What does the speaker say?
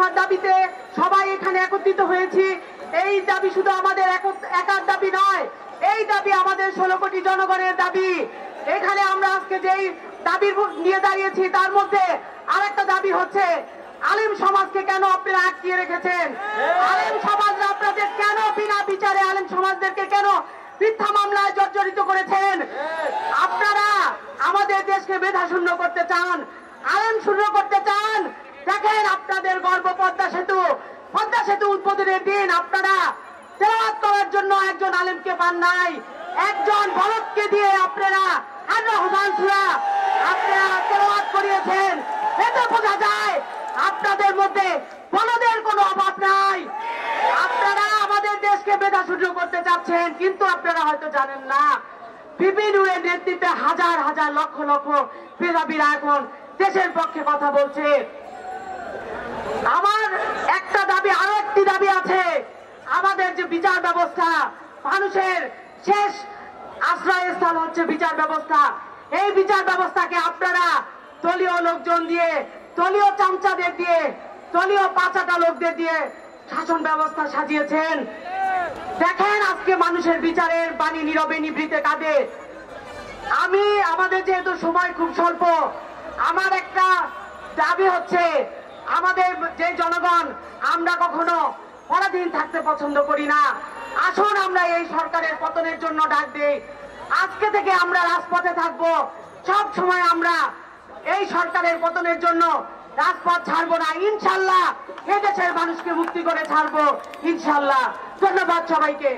দাবিতে সবাই এখানে একত্রিত হয়েছি। এই দাবি শুধু আমাদের এক- একার দাবি নয় এই দাবি আমাদের ষোলো কোটি জনগণের দাবি। এখানে আমরা আজকে যেই দাবি নিয়ে দাঁড়িয়েছি তার মধ্যে আরেকটা দাবি হচ্ছে আলিম সমাজকে কেন আপনারা আটকিয়ে রেখেছেন? আলিম সমাজরা আপনাদের কেন বিনা বিচারে আলিম সমাজদেরকে কেন মিথ্যা মামলায় জর্জরিত করেছেন? আপনারা আমাদের দেশকে মেধা শূন্য করতে চান আইন শূন্য করতে চান? আপনাদের গর্ব পদ্মা সেতু। পদ্মা সেতু উদ্বোধনের দিন আপনারা তেলাওয়াত করার জন্য একজন আলেমকে পান নাই, একজন বলদকে দিয়ে আপনারা আমাদের দেশকে কিন্তু আপনারা হয়তো জানেন না বিপিনুরের নেতৃত্বে হাজার হাজার লক্ষ লক্ষ মেধাবীরা এখন দেশের পক্ষে কথা বলছে। আমার একটা দাবি, আরও একটি দাবি আছে। আমাদের যে বিচার ব্যবস্থা, মানুষের শেষ আশ্রয়স্থল হচ্ছে বিচার ব্যবস্থা। এই বিচার ব্যবস্থাকে আপনারা দলীয় লোকজন দিয়ে, দলীয় চামচাদের দিয়ে, দলীয় পাঁচাটা লোকদের দিয়ে শাসন ব্যবস্থা সাজিয়েছেন। দেখেন আজকে মানুষের বিচারের বাণী নীরবে নিভৃতে কাঁদে। আমি, আমাদের যেহেতু সময় খুব স্বল্প, আমার একটা দাবি হচ্ছে আমাদের যে জনগণ আমরা কখনো পরাধীন থাকতে পছন্দ করি না। আসুন আমরা এই সরকারের পতনের জন্য ডাক দেই। আজকে থেকে আমরা রাজপথে থাকব। সব সময় আমরা এই সরকারের পতনের জন্য রাজপথ ছাড়বো না। ইনশাল্লাহ এদেশের মানুষকে মুক্তি করে ছাড়বো। ইনশাল্লাহ। ধন্যবাদ সবাইকে।